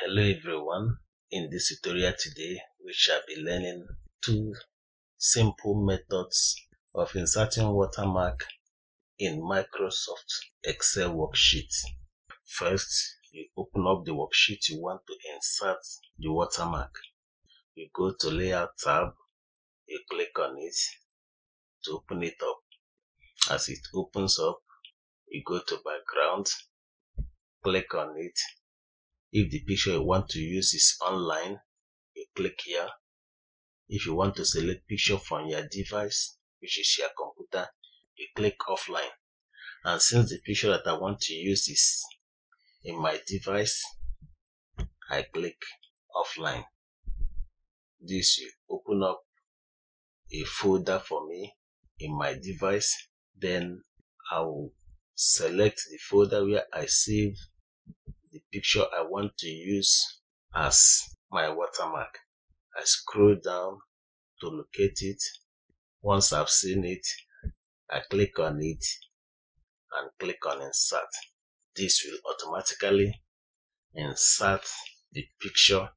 Hello everyone, in this tutorial today we shall be learning two simple methods of inserting watermark in Microsoft Excel worksheet. First, you open up the worksheet you want to insert the watermark. You go to layout tab, you click on it to open it up. As it opens up, you go to background, click on it if the picture you want to use is online, you click here. If you want to select picture from your device, which is your computer, you click offline. And since the picture that I want to use is in my device, I click offline. This will open up a folder for me in my device. Then I will select the folder where I save the picture I want to use as my watermark. I scroll down to locate it. Once I've seen it, I click on it and click on insert. This will automatically insert the picture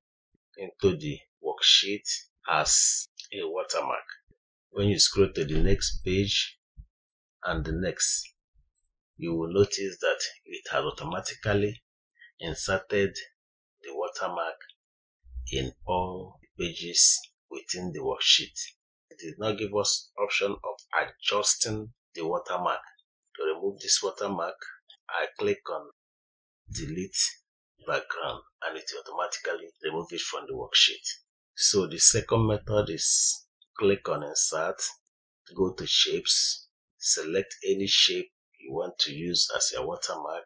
into the worksheet as a watermark. When you scroll to the next page and the next, you will notice that it has automatically inserted the watermark in all pages within the worksheet. It did not give us option of adjusting the watermark. To remove this watermark, I click on delete background and it automatically remove it from the worksheet. So the second method is click on insert, go to shapes, select any shape you want to use as your watermark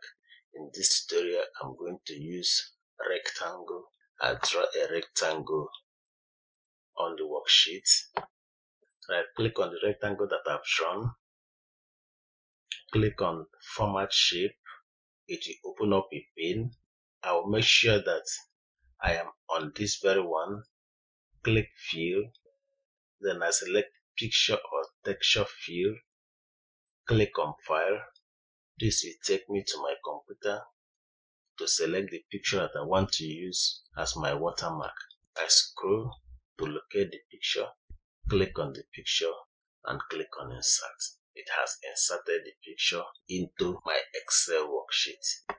in this tutorial, I'm going to use rectangle. I'll draw a rectangle on the worksheet. Right click on the rectangle that I've drawn. Click on format shape. It will open up a pane. I will make sure that I am on this very one. Click view Then I select picture or texture fill. Click on file this will take me to my computer to select the picture that I want to use as my watermark. I scroll to locate the picture, click on the picture and click on insert. It has inserted the picture into my Excel worksheet.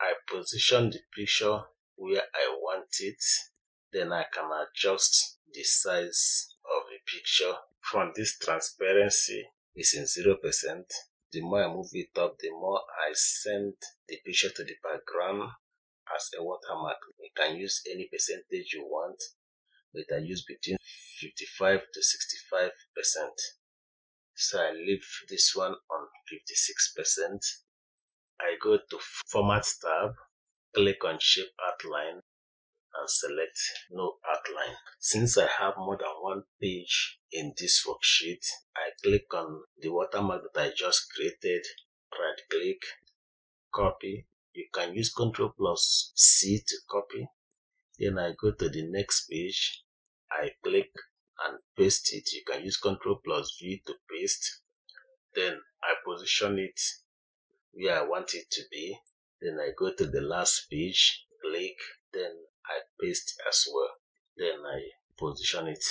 I position the picture where I want it, then I can adjust the size of the picture. From this transparency is in 0%, the more I move it up, the more I send the picture to the background as a watermark. You can use any percentage you want, but I use between 55 to 65 percent. So I leave this one on 56 percent. I go to Format tab, click on Shape Outline, and select no outline. Since I have more than one page in this worksheet, I click on the watermark that I just created, right click, copy. You can use Ctrl plus C to copy. Then I go to the next page, I click and paste it. You can use Ctrl plus V to paste. Then I position it where I want it to be. Then I go to the last page, click, then I paste as well. Then I position it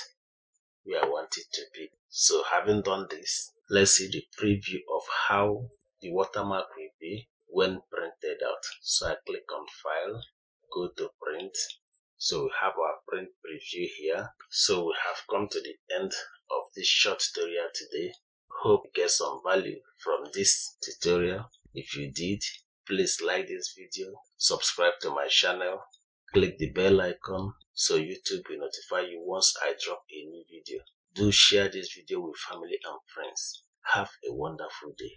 where I want it to be. So having done this, let's see the preview of how the watermark will be when printed out. So I click on file, go to print. So we have our print preview here. So we have come to the end of this short tutorial today. Hope you get some value from this tutorial. If you did, please like this video, subscribe to my channel click the bell icon so YouTube will notify you once I drop a new video. Do share this video with family and friends. Have a wonderful day.